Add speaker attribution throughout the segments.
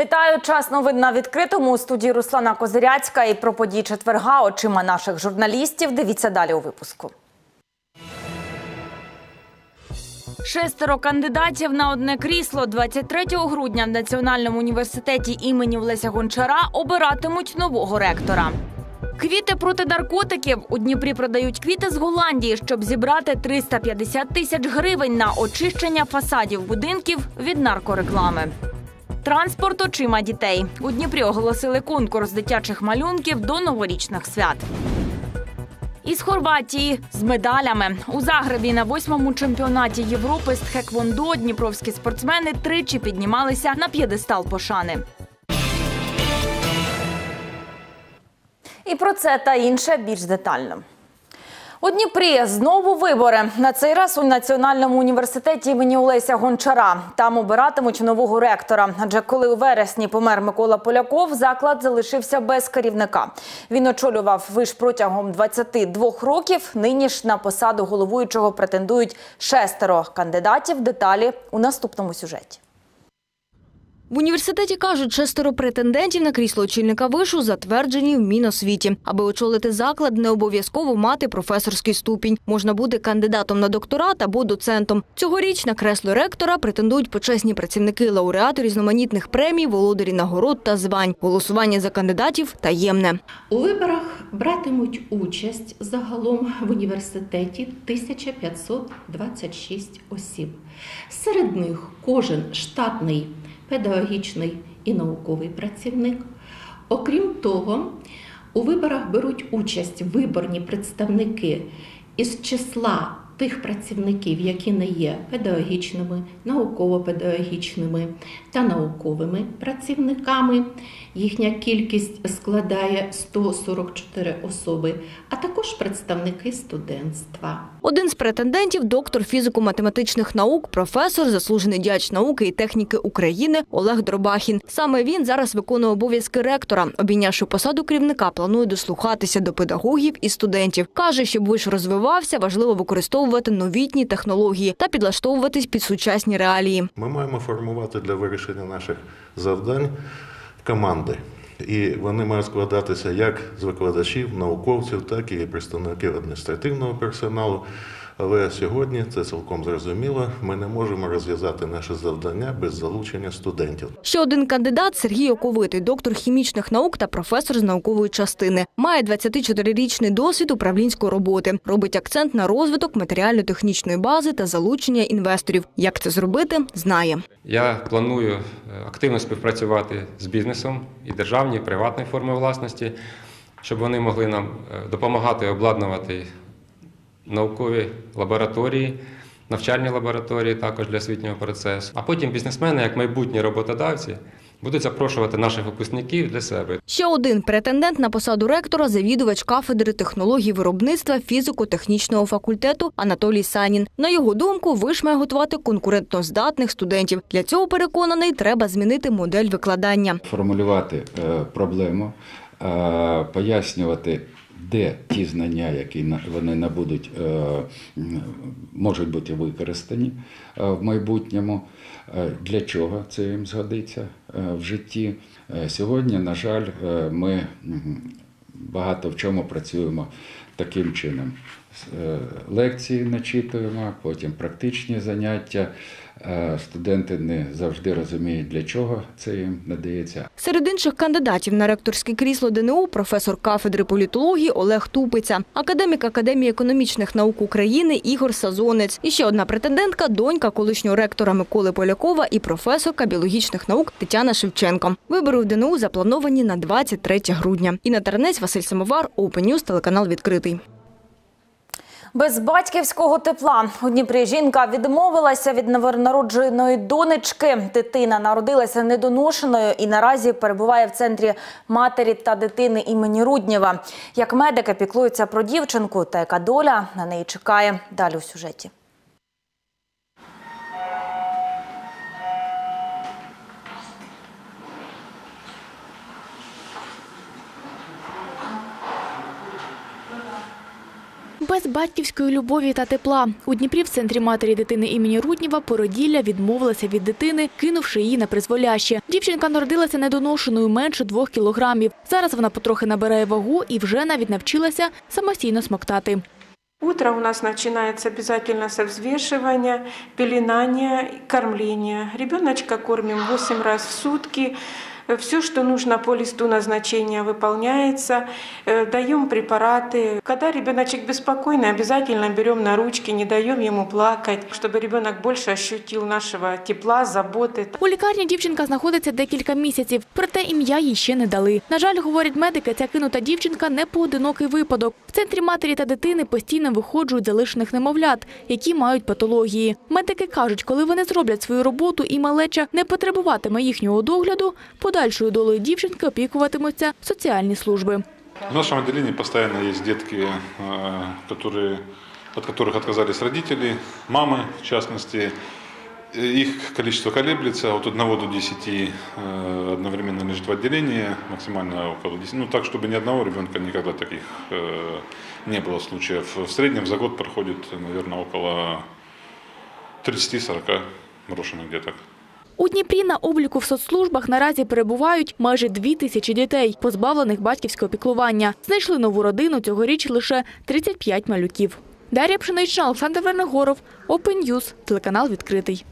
Speaker 1: Вітаю час новин на відкритому у студії Руслана Козиряцька і про події четверга очима наших журналістів. Дивіться далі у випуску. Шестеро кандидатів на одне крісло 23 грудня в Національному університеті імені Леся Гончара обиратимуть нового ректора. Квіти проти наркотиків у Дніпрі продають квіти з Голландії, щоб зібрати 350 тисяч гривень на очищення фасадів будинків від наркореклами. Транспорт очима дітей у Дніпрі оголосили конкурс дитячих малюнків до новорічних свят. Із Хорватії з медалями у Загребі на восьмому чемпіонаті Європи з Тхеквондо дніпровські спортсмени тричі піднімалися на п'єдестал пошани. І про це та інше більш детально. У Дніпрі знову вибори. На цей раз у Національному університеті імені Олеся Гончара. Там обиратимуть нового ректора. Адже коли у вересні помер Микола Поляков, заклад залишився без керівника. Він очолював виш протягом 22 років. Нині ж на посаду головуючого претендують шестеро кандидатів. Деталі у наступному сюжеті.
Speaker 2: В університеті кажуть, шестеро претендентів на крісло очільника вишу затверджені в Міносвіті. Аби очолити заклад, не обов'язково мати професорський ступінь. Можна бути кандидатом на докторат або доцентом. Цьогоріч на кресло ректора претендують почесні працівники лауреати різноманітних премій, володарі нагород та звань. Голосування за кандидатів таємне.
Speaker 3: У виборах братимуть участь загалом в університеті 1526 осіб. Серед них кожен штатний педагогічний і науковий працівник. Окрім того, у виборах беруть участь виборні представники із числа тих працівників, які не є педагогічними, науково-педагогічними та науковими працівниками. Їхня кількість складає 144 особи, а також представники студентства.
Speaker 2: Один з претендентів доктор фізико-математичних наук, професор, заслужений діяч науки і техніки України Олег Дробахін. Саме він зараз виконує обов'язки ректора. Обійнявши посаду керівника, планує дослухатися до педагогів і студентів. Каже, щоб виш розвивався, важливо використовувати новітні технології та підлаштовуватись під сучасні реалії.
Speaker 4: Ми маємо формувати для вирішення наших завдань команди. І вони мають складатися як з викладачів, науковців, так і представників адміністративного персоналу. Але сьогодні це цілком зрозуміло. Ми не можемо розв'язати наше завдання без залучення студентів.
Speaker 2: Ще один кандидат Сергій Оковитий, доктор хімічних наук та професор з наукової частини. Має 24-річний досвід управлінської роботи. Робить акцент на розвиток матеріально-технічної бази та залучення інвесторів. Як це зробити, знає.
Speaker 5: Я планую е, активно співпрацювати з бізнесом і державні, і приватні форми власності, щоб вони могли нам е, допомагати обладнувати наукові лабораторії, навчальні лабораторії також для освітнього процесу. А потім бізнесмени, як майбутні роботодавці, будуть запрошувати наших випускників для себе.
Speaker 2: Ще один претендент на посаду ректора завідувач кафедри технологій виробництва фізико-технічного факультету Анатолій Санін. На його думку, виш має готувати конкурентноздатних студентів. Для цього переконаний, треба змінити модель викладання.
Speaker 6: формулювати е, проблему, е, пояснювати, де ті знання, які вони набудуть, е, можуть бути використані е, в майбутньому, е, для чого це їм згодиться в житті. Сьогодні, на жаль, ми багато в чому працюємо таким чином. Лекції начитуємо, потім практичні заняття. Е, Студенти не завжди розуміють, для чого це їм надається.
Speaker 2: Серед інших кандидатів на ректорське крісло ДНУ професор кафедри політології Олег Тупиця, академік Академії економічних наук України Ігор Сазонець. І ще одна претендентка – донька колишнього ректора Миколи Полякова і професорка біологічних наук Тетяна Шевченко. Вибори в ДНУ заплановані на 23 грудня. Інна Тернець, Василь Самовар, Open News, телеканал відкритий.
Speaker 1: Без батьківського тепла у Дніпрі жінка відмовилася від новонародженої донечки. Дитина народилася недоношеною і наразі перебуває в центрі матері та дитини імені Руднєва. Як медики піклуються про дівчинку та яка доля на неї чекає далі у сюжеті.
Speaker 2: Без
Speaker 7: батьківської любові та тепла у Дніпрі в центрі матері дитини імені Рудніва породілля відмовилася від дитини, кинувши її на призволяще. Дівчинка народилася недоношеною менше двох кілограмів. Зараз вона потрохи набирає вагу і вже навіть навчилася самостійно смоктати.
Speaker 8: Утро у нас начинается обязательно со взвешивания, пеленания, кормления. Ребеночка кормим 8 раз в сутки. Все, что нужно по листу назначения, выполняется. Э, Даем препараты. Когда ребеночек беспокойный, обязательно берем на ручки, не даем ему плакать, чтобы ребенок больше ощутил нашего тепла, заботы.
Speaker 7: У лікарні дівчинка знаходиться декілька місяців, проте ім'я їй ще не дали. На жаль, говорять медики, ця кинута дівчинка не поодинокий випадок. В центрі матері та дитини постійно виходжують залишених немовлят, які мають патології. Медики кажуть, коли вони зроблять свою роботу і малеча не потребуватиме їхнього догляду, подальшою долею дівчинки опікуватимуться соціальні служби.
Speaker 9: В нашем отделении постоянно есть детки, э, которые, от которых отказались родители, мамы в частности. Э, Их количество колеблется от 1 до 10 э, одновременно лежит в отделении, максимально около 10. Ну так, чтобы ни одного ребенка никогда таких э, не было случаев. В среднем за год проходит, наверное, около 30-40 брошенных деток.
Speaker 7: У Дніпрі на обліку в соцслужбах наразі перебувають майже дві тисячі дітей, позбавлених батьківського піклування. Знайшли нову родину цьогоріч лише 35 малюків. Дар'я Пшенична, Олександр Вернегоров, Open News, телеканал відкритий.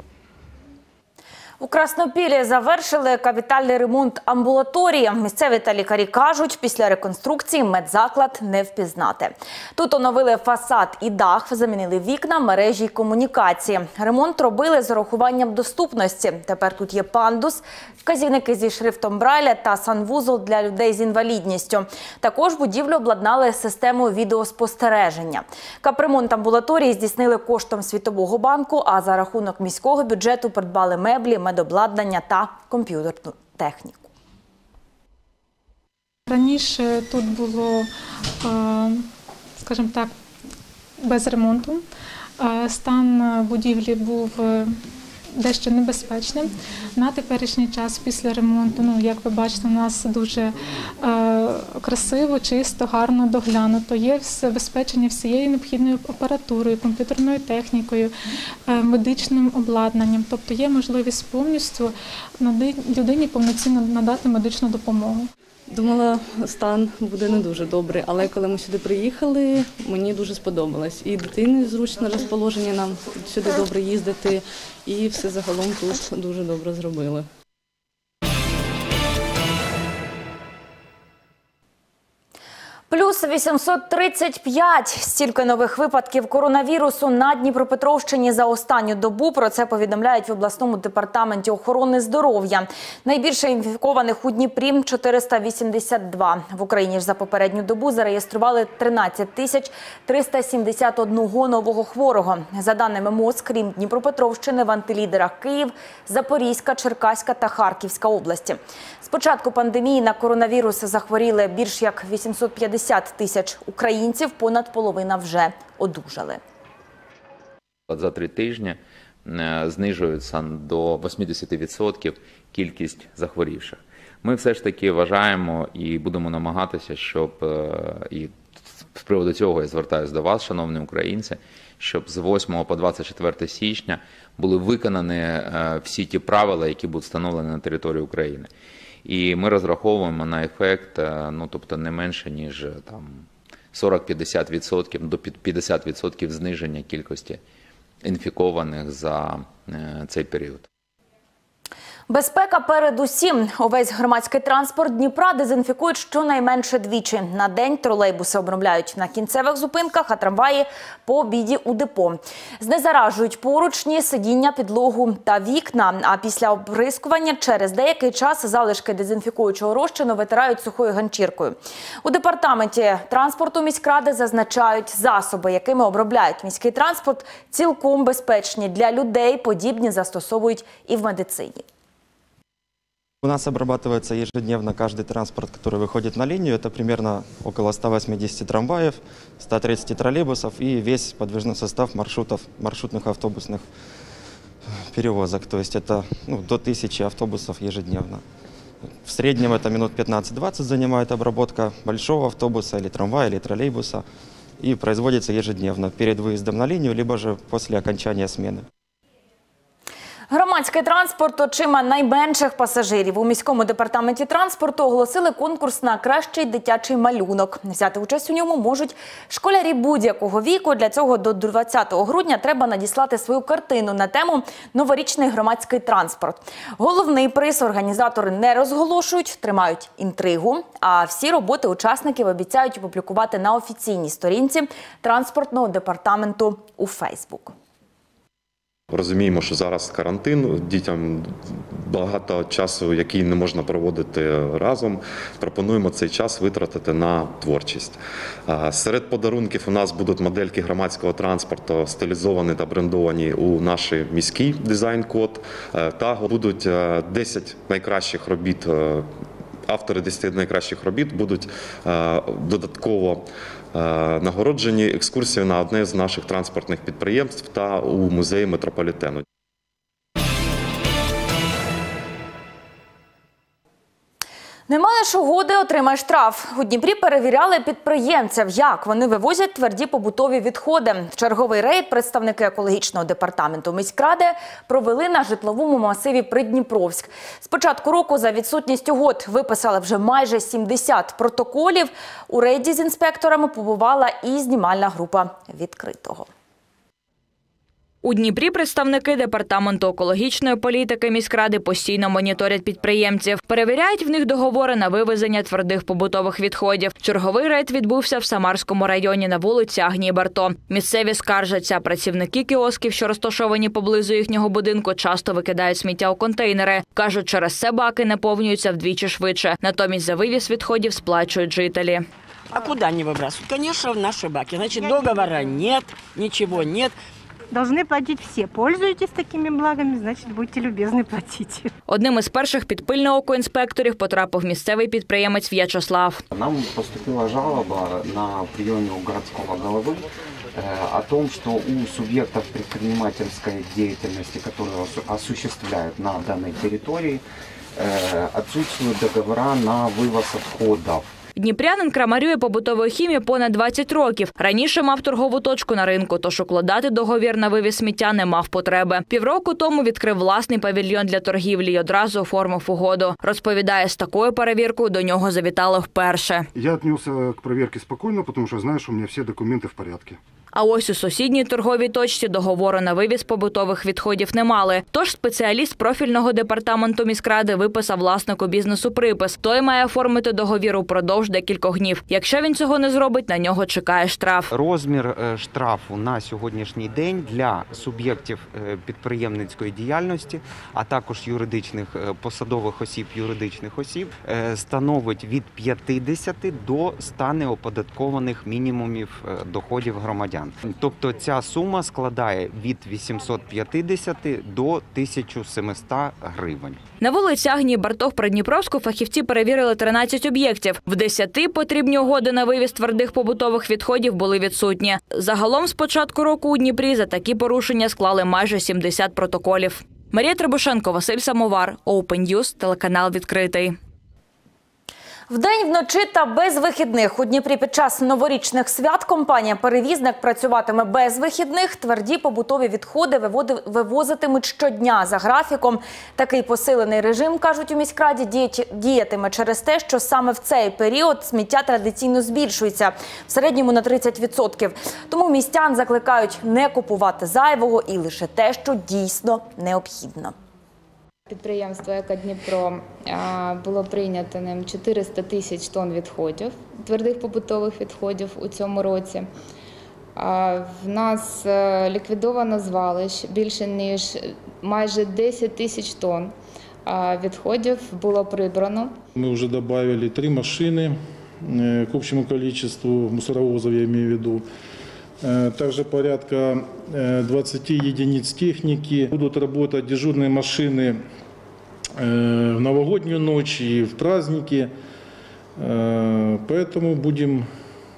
Speaker 1: У Краснопілі завершили капітальний ремонт амбулаторії. Місцеві та лікарі кажуть, після реконструкції медзаклад не впізнати. Тут оновили фасад і дах, замінили вікна, мережі й комунікації. Ремонт робили з урахуванням доступності. Тепер тут є пандус, вказівники зі шрифтом Брайля та санвузол для людей з інвалідністю. Також будівлю обладнали системою відеоспостереження. Капремонт амбулаторії здійснили коштом Світового банку, а за рахунок міського бюджету придбали меблі, медобладнання та комп'ютерну техніку.
Speaker 10: Раніше тут було, е, скажімо так, без ремонту. Е, Стан будівлі був е, дещо небезпечним. На теперішній час після ремонту, ну як ви бачите, у нас дуже е, красиво, чисто, гарно доглянуто. Є забезпечення всією необхідною апаратурою, комп'ютерною технікою, е, медичним обладнанням. Тобто є можливість повністю людині повноцінно надати медичну допомогу.
Speaker 11: Думала, стан буде не дуже добрий, але коли ми сюди приїхали, мені дуже сподобалось. І дитини зручне розположення нам сюди добре їздити, і все загалом тут дуже добре зробили.
Speaker 1: Плюс 835. Стільки нових випадків коронавірусу на Дніпропетровщині за останню добу. Про це повідомляють в обласному департаменті охорони здоров'я. Найбільше інфікованих у Дніпрі 482. В Україні ж за попередню добу зареєстрували 13 тисяч 371 нового хворого. За даними МОЗ, крім Дніпропетровщини, в антилідерах Київ, Запорізька, Черкаська та Харківська області. З початку пандемії на коронавірус захворіли більш як 850 тисяч українців. Понад половина вже одужали.
Speaker 12: За три тижні е, знижується до 80% кількість захворівших. Ми все ж таки вважаємо і будемо намагатися, щоб е, і з приводу цього я звертаюся до вас, шановні українці, щоб з 8 по 24 січня були виконані е, всі ті правила, які будуть встановлені на території України. І ми розраховуємо на ефект, е, ну тобто не менше ніж е, там 40-50% до 50% зниження кількості інфікованих за е, цей період.
Speaker 1: Безпека передусім. Увесь громадський транспорт Дніпра дезінфікують щонайменше двічі. На день тролейбуси обробляють на кінцевих зупинках, а трамваї по обіді у депо. Знезаражують поручні, сидіння, підлогу та вікна. А після обрискування через деякий час залишки дезінфікуючого розчину витирають сухою ганчіркою. У департаменті транспорту міськради зазначають, засоби, якими обробляють міський транспорт, цілком безпечні для людей. Подібні застосовують і в медицині.
Speaker 13: У нас обрабатывается ежедневно каждый транспорт, который выходит на линию. Это примерно около 180 трамваев, 130 троллейбусов и весь подвижной состав маршрутов, маршрутных автобусных перевозок. То есть это ну, до 1000 автобусов ежедневно. В среднем это минут 15-20 занимает обработка большого автобуса или трамвая или троллейбуса. и производится ежедневно перед выездом на линию, либо же после окончания смены.
Speaker 1: Громадський транспорт очима найменших пасажирів у міському департаменті транспорту оголосили конкурс на кращий дитячий малюнок. Взяти участь у ньому можуть школярі будь-якого віку. Для цього до 20 грудня треба надіслати свою картину на тему новорічний громадський транспорт. Головний приз організатори не розголошують, тримають інтригу. А всі роботи учасників обіцяють опублікувати на офіційній сторінці транспортного департаменту у Фейсбук.
Speaker 14: Розуміємо, що зараз карантин, дітям багато часу, який не можна проводити разом. Пропонуємо цей час витратити на творчість. Серед подарунків у нас будуть модельки громадського транспорту, стилізовані та брендовані у наш міський дизайн-код. Е, Та будуть е, 10 найкращих робіт. е, Автори 10 найкращих робіт будуть е, додатково е, нагороджені екскурсією на одне з наших транспортних підприємств та у музеї метрополітену.
Speaker 1: Не маєш угоди, отримай штраф. У Дніпрі перевіряли підприємців, як вони вивозять тверді побутові відходи. Черговий рейд представники екологічного департаменту міськради провели на житловому масиві Придніпровськ. З початку року за відсутність угод виписали вже майже 70 протоколів. У рейді з інспекторами побувала і знімальна група відкритого.
Speaker 15: У Дніпрі представники департаменту екологічної політики міськради постійно моніторять підприємців, перевіряють в них договори на вивезення твердих побутових відходів. Черговий рейд відбувся в Самарському районі на вулиці Агнії Барто. Місцеві скаржаться, працівники кіосків, що розташовані поблизу їхнього будинку, часто викидають сміття у контейнери. кажуть, через це баки наповнюються вдвічі швидше. Натомість за вивіз відходів сплачують жителі.
Speaker 16: А куда они выбрасывают? Конечно, в наши баки. Значит, договора нет, ничего нет
Speaker 17: Должны платить все. Пользуетесь такими благами, значит, будьте любезны платить.
Speaker 15: Одним із перших під пильне око інспекторів потрапив місцевий підприємець В'ячеслав.
Speaker 18: Нам поступила жалоба на приеме у городского головы э, о том, что у субъектов предпринимательской деятельности, которые осу- осуществляют на данной территории, э, отсутствуют договора на вывоз отходов.
Speaker 15: Дніпрянин крамарює побутової хімії понад 20 років. Раніше мав торгову точку на ринку, тож укладати договір на вивіз сміття не мав потреби. Півроку тому відкрив власний павільйон для торгівлі й одразу оформив угоду. Розповідає, з такою перевіркою до нього завітали вперше.
Speaker 19: Я віднісся к проверке спокійно, тому що знаю, що у мене всі документи в порядке.
Speaker 15: А ось у сусідній торговій точці договору на вивіз побутових відходів не мали. Тож спеціаліст профільного департаменту міськради виписав власнику бізнесу припис. Той має оформити договір упродовж декількох днів. Якщо він цього не зробить, на нього чекає штраф.
Speaker 2: Розмір е, штрафу на сьогоднішній день для суб'єктів е, підприємницької діяльності, а також юридичних е, посадових осіб, юридичних осіб, становить від 50 до 100 неоподаткованих мінімумів доходів громадян. Тобто ця сума складає від 850 до 1700 гривень.
Speaker 15: На вулиці Агнії Бартох Придніпровську фахівці перевірили 13 об'єктів. В 10 потрібні угоди на вивіз твердих побутових відходів були відсутні. Загалом з початку року у Дніпрі за такі порушення склали майже 70 протоколів. Марія Требушенко, Василь Самовар, Open News, телеканал відкритий.
Speaker 1: Вдень, вночі та без вихідних у Дніпрі під час новорічних свят компанія Перевізник працюватиме без вихідних. Тверді побутові відходи вивозитимуть щодня за графіком. Такий посилений режим кажуть у міськраді діятиме через те, що саме в цей період сміття традиційно збільшується в середньому на 30%. Тому містян закликають не купувати зайвого і лише те, що дійсно необхідно.
Speaker 20: Підприємство «Еко Дніпро» а, було прийнято ним 400 тисяч тонн відходів, твердих побутових відходів у цьому році. А, В нас е, ліквідовано звалищ більше ніж майже 10 тисяч тонн а, відходів було прибрано.
Speaker 21: Мы уже добавили три машины э, к общему количеству мусоровозов, я имею в виду. Э, Также порядка э, 20 единиц техники. Будут работать дежурные машины э, в новогоднюю ночь и в праздники. Э, Поэтому будем,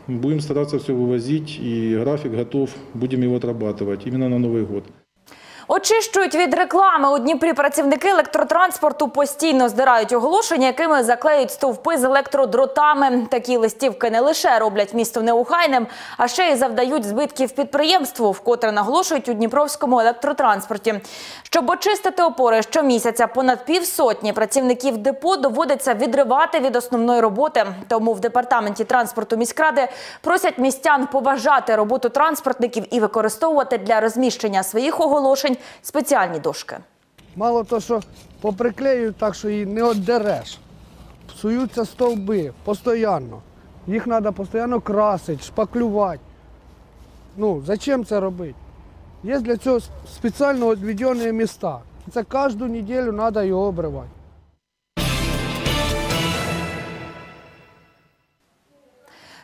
Speaker 21: будем стараться все вывозить, и график готов, будем его отрабатывать именно на Новый год.
Speaker 1: Очищують від реклами. У Дніпрі працівники електротранспорту постійно здирають оголошення, якими заклеюють стовпи з електродротами. Такі листівки не лише роблять місто неухайним, а ще й завдають збитків підприємству, вкотре наголошують у Дніпровському електротранспорті. Щоб очистити опори щомісяця, понад півсотні працівників депо доводиться відривати від основної роботи. Тому в департаменті транспорту міськради просять містян поважати роботу транспортників і використовувати для розміщення своїх оголошень спеціальні дошки.
Speaker 22: Мало того, що поприклеюють так, що її не оддереш. Псуються стовби постійно. Їх треба постійно красити, шпаклювати. Ну, зачем це робити? Є для цього спеціально відведені міста. Це кожну неділю треба його обривати.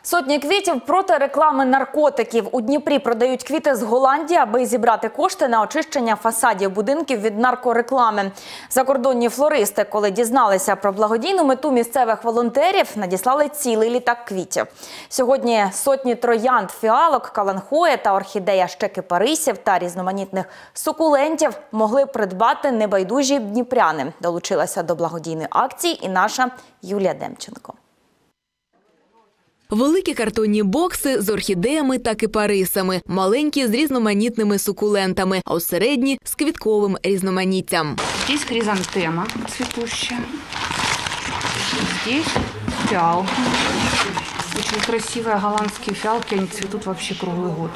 Speaker 1: Сотні квітів проти реклами наркотиків. У Дніпрі продають квіти з Голландії, аби зібрати кошти на очищення фасадів будинків від наркореклами. Закордонні флористи, коли дізналися про благодійну мету місцевих волонтерів, надіслали цілий літак квітів. Сьогодні сотні троянд, фіалок, каланхоя та орхідея щеки парисів та різноманітних сукулентів могли придбати небайдужі дніпряни. Долучилася до благодійної акції і наша Юлія Демченко.
Speaker 23: Великі картонні бокси з орхідеями та кипарисами, маленькі з різноманітними сукулентами, а середні з квітковим різноманіттям.
Speaker 24: Здесь хризантема цветущая. Здесь фиалка. Очень красивые голландские фиалки, они цветут вообще круглый год.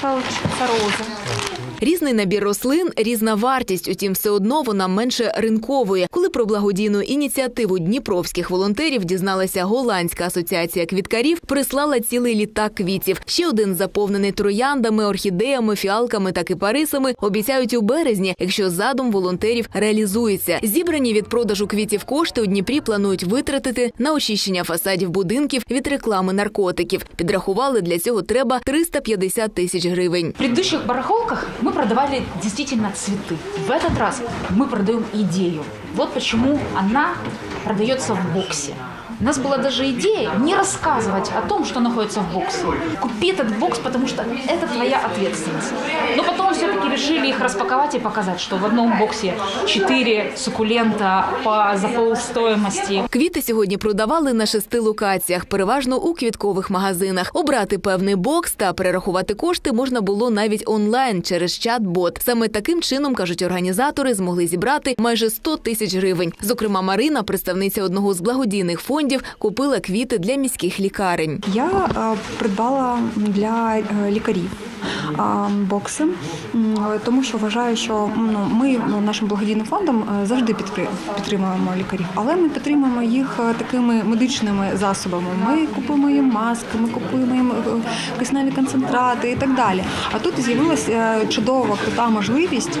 Speaker 24: Получится роза.
Speaker 23: Різний набір рослин, різна вартість, утім, все одно вона менше ринкової. Коли про благодійну ініціативу дніпровських волонтерів дізналася голландська асоціація квіткарів, прислала цілий літак квітів. Ще один заповнений трояндами, орхідеями, фіалками та кипарисами. Обіцяють у березні, якщо задум волонтерів реалізується. Зібрані від продажу квітів кошти у Дніпрі планують витратити на очищення фасадів будинків від реклами наркотиків. Підрахували для цього треба 350 тисяч гривень.
Speaker 25: В предыдущих барахолках мы продавали действительно цветы. В этот раз мы продаем идею. Вот почему она продается в боксе. У нас была даже идея не рассказывать о том, что находится в боксе. Купи этот бокс, потому что это твоя ответственность. Но потом все-таки решили их распаковать и показать, что в одном боксе 4 суккулента по, за полстоимости.
Speaker 23: Квіти сьогодні продавали на шести локаціях, переважно у квіткових магазинах. Обрати певний бокс та перерахувати кошти можна було навіть онлайн через чат-бот. Саме таким чином кажуть організатори, змогли зібрати майже 100 тисяч гривень. Зокрема, Марина, представниця одного з благодійних фондів, купила квіти для міських лікарень.
Speaker 26: Я е, придбала для е, лікарів бокси, тому що вважаю, що ну, ми нашим благодійним фондом е, завжди підтримуємо лікарів, але ми підтримуємо їх такими медичними засобами. Ми купуємо їм маски, ми купуємо їм кисневі концентрати і так далі. А тут з'явилася чудова крута можливість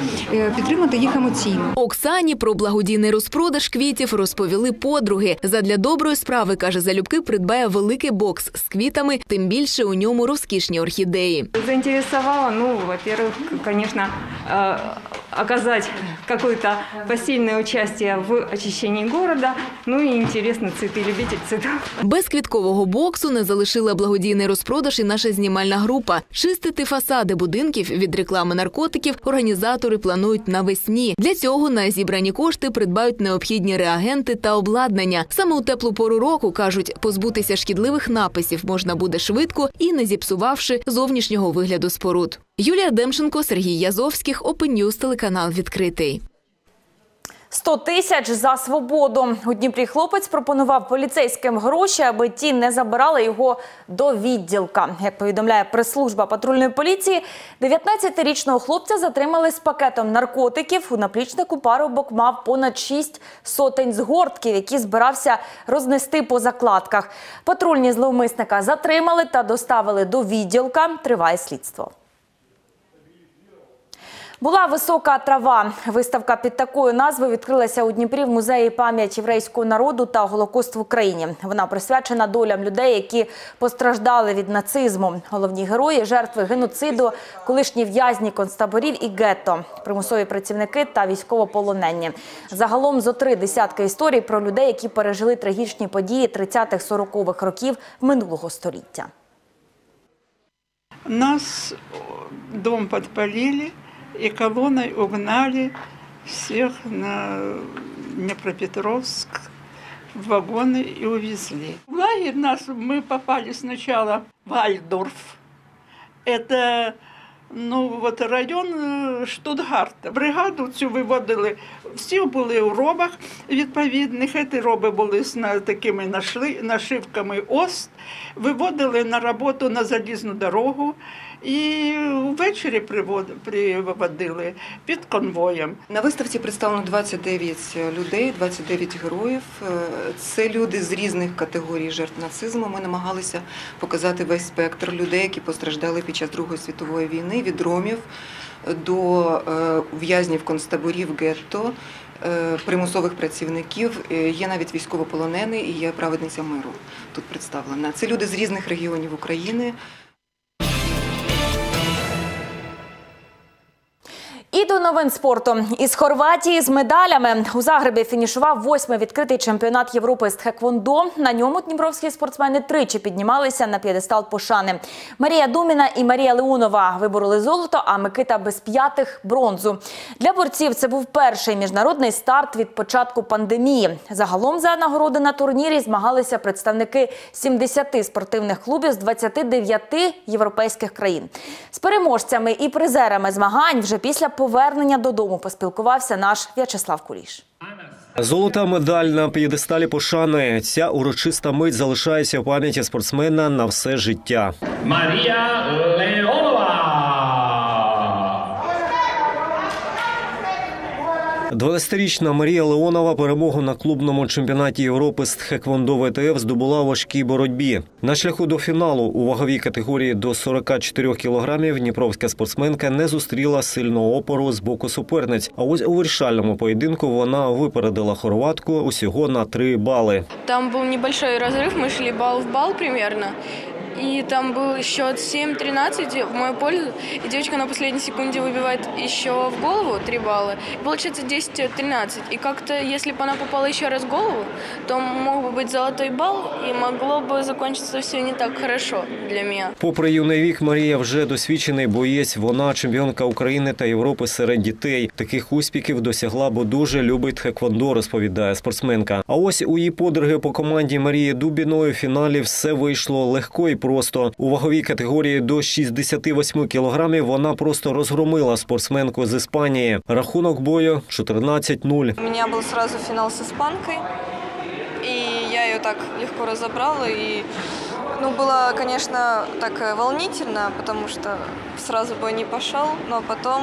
Speaker 26: підтримати їх емоційно.
Speaker 23: Оксані про благодійний розпродаж квітів розповіли подруги. Задля доброї справи каже залюбки, придбає великий бокс з квітами, тим більше у ньому розкішні орхідеї.
Speaker 27: Заинтересовало, ну, во-первых, э, оказать какое-то посильное участие в очищении города, ну и интересно, цветы, любитель цветов.
Speaker 23: Без квіткового боксу не залишила благодійний розпродаж і наша знімальна група. Чистити фасади будинків від реклами наркотиків організатори планують навесні. Для цього на зібрані кошти придбають необхідні реагенти та обладнання. Саме у теплу пору року кажуть, позбутися шкідливих написів можна буде швидко і не зіпсувавши зовнішнього вигляду споруд. Юлія Демченко, Сергій Язовських, News, телеканал відкритий.
Speaker 1: 100 тисяч за свободу. У Дніпрі хлопець пропонував поліцейським гроші, аби ті не забирали його до відділка. Як повідомляє прес-служба патрульної поліції, 19-річного хлопця затримали з пакетом наркотиків. У наплічнику парубок мав понад 6 сотень згортків, які збирався рознести по закладках. Патрульні зловмисника затримали та доставили до відділка. Триває слідство. Була висока трава. Виставка під такою назвою відкрилася у Дніпрі в музеї пам'ять єврейського народу та Голокост в Україні. Вона присвячена долям людей, які постраждали від нацизму. Головні герої, жертви геноциду, колишні в'язні концтаборів і гетто, примусові працівники та військовополонені. Загалом зо три десятки історій про людей, які пережили трагічні події 30-40-х років минулого століття.
Speaker 28: Нас
Speaker 29: дом подпалили и колонной угнали всех на Днепропетровск в вагоны и увезли. В лагерь нас мы попали сначала в Вальдорф. Это ну, от район е, Штутгарта. Бригаду цю виводили. Всі були у робах відповідних. Ці роби були з на- такими нашли, нашивками ОСТ. Виводили на роботу на залізну дорогу. І ввечері привод- приводили під конвоєм.
Speaker 30: На виставці представлено 29 людей, 29 героїв. Е, Це люди з різних категорій жертв нацизму. Ми намагалися показати весь спектр людей, які постраждали під час Другої світової війни, від ромів до е, в'язнів концтаборів гетто, е, примусових працівників. Є навіть військовополонений і є праведниця миру тут представлена. Це люди з різних регіонів України.
Speaker 1: І до новин спорту із Хорватії з медалями у Загребі фінішував восьмий відкритий чемпіонат Європи з тхеквондо. На ньому дніпровські спортсмени тричі піднімалися на п'єдестал пошани. Марія Думіна і Марія Леонова вибороли золото, а Микита Безп'ятих бронзу. Для борців це був перший міжнародний старт від початку пандемії. Загалом за нагороди на турнірі змагалися представники 70 спортивних клубів з 29 європейських країн. З переможцями і призерами змагань вже після повернення додому поспілкувався наш В'ячеслав Куліш.
Speaker 31: Золота медаль на п'єдесталі пошани. Ця урочиста мить залишається в пам'яті спортсмена на все життя.
Speaker 32: Марія Леонова.
Speaker 31: 12-річна Марія Леонова перемогу на клубному чемпіонаті Європи з тхеквондо ВТФ здобула у важкій боротьбі. На шляху до фіналу у ваговій категорії до 44 кілограмів дніпровська спортсменка не зустріла сильного опору з боку суперниць. А ось у вирішальному поєдинку вона випередила хорватку усього на 3 бали.
Speaker 33: Там был небольшой разрыв, мы шли балл в балл примерно. И там был счет 7-13 в мою пользу. И девочка на последней секунде выбивает еще в голову 3 балла. И получается 10-13. И как-то, если бы она попала еще раз в голову, то мог бы быть золотой балл, и могло бы закончиться все не так хорошо для меня.
Speaker 31: Попри юний вік, Марія вже досвідчений боєць. Вона чемпіонка України та Європи серед дітей. Таких успіхів досягла, бо дуже любить тхеквондо, розповідає спортсменка. А ось у її подруги по команді Марії Дубіної в фіналі все вийшло легко і просто. У ваговій категорії до 68 кілограмів вона просто розгромила спортсменку з Іспанії. Рахунок бою 14-0.
Speaker 33: У меня был сразу финал с испанкой, и я ее так легко разобрала. И, ну, было, конечно, так э, волнительно, потому что сразу бой не пошел, но потом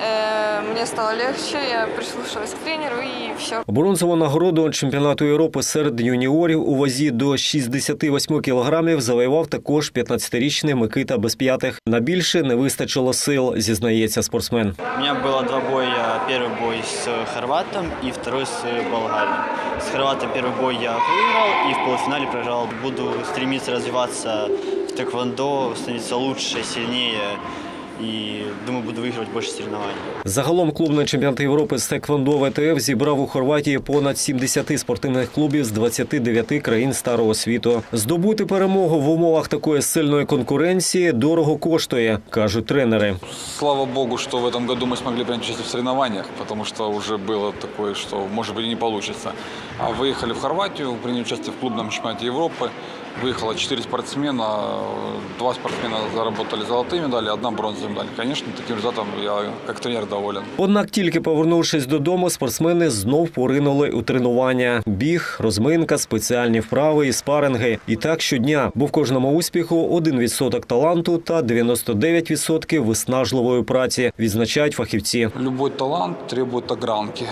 Speaker 33: э, мне стало легче, я прислушалась к тренеру, и все.
Speaker 31: Бронзову нагороду чемпіонату Європи серед юніорів у вазі до 68 кілограмів завоював також 15-річний Микита Безп'ятих. На більше не вистачило сил, зізнається спортсмен.
Speaker 34: У меня было два боя. Первый бой с хорватом и второй с болгарием. С хорватом первый бой я выиграл и в полуфинале проиграл. Буду стремиться развиваться в тэквондо, становиться лучше, сильнее. И думаю, буду выигрывать больше соревнований.
Speaker 31: Загалом клубний чемпіонат Європи з Теквондо ВТФ зібрав у Хорватії понад 70 спортивних клубів з 29 країн старого світу. Здобути перемогу в умовах такої сильної конкуренції дорого коштує, кажуть тренери.
Speaker 28: Слава богу, что в этом году мы смогли принять участие в соревнованиях, потому что уже было такое, что может быть и не получится. А выехали в Хорватию, приняли участие в клубном чемпионате Европы. Выехало 4 спортсмена, два спортсмена заработали золотые медали, одна бронзовая медаль. Конечно, таким результатом я как тренер доволен.
Speaker 31: Однак, тільки повернувшись додому, спортсмени знов поринули у тренування: біг, розминка, спеціальні вправи і спаринги. І так щодня, бо в кожному успіху 1% таланту та 99% виснажливої праці, відзначають фахівці.
Speaker 28: Любой талант требует огранки.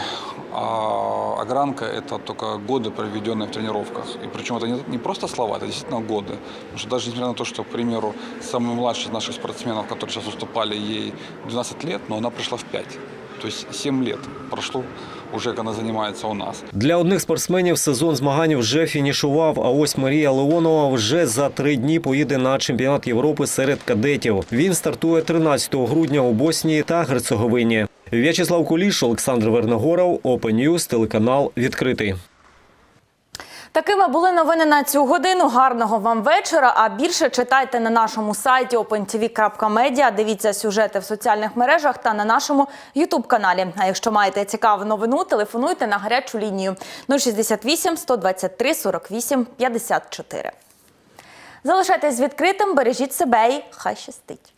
Speaker 28: А огранка – это только годы, проведенные в тренировках. И причем это не, не просто слова, это действительно годы. Потому что даже несмотря на то, что, к примеру, самый младший из наших спортсменов, которые сейчас выступали, ей 12 лет, но она пришла в 5. То есть 7 лет прошло уже, как она занимается у нас.
Speaker 31: Для одних спортсменів сезон змагань вже фінішував. А ось Марія Леонова вже за три дні поїде на чемпіонат Європи серед кадетів. Він стартує 13 грудня у Боснії та Герцеговині. В'ячеслав Куліш, Олександр Верногоров, Open News, телеканал відкритий.
Speaker 1: Такими були новини на цю годину. Гарного вам вечора. А більше читайте на нашому сайті opentv.media. Дивіться сюжети в соціальних мережах та на нашому ютуб каналі. А якщо маєте цікаву новину, телефонуйте на гарячу лінію 068 123 48 54. Залишайтесь відкритим, бережіть себе і хай щастить.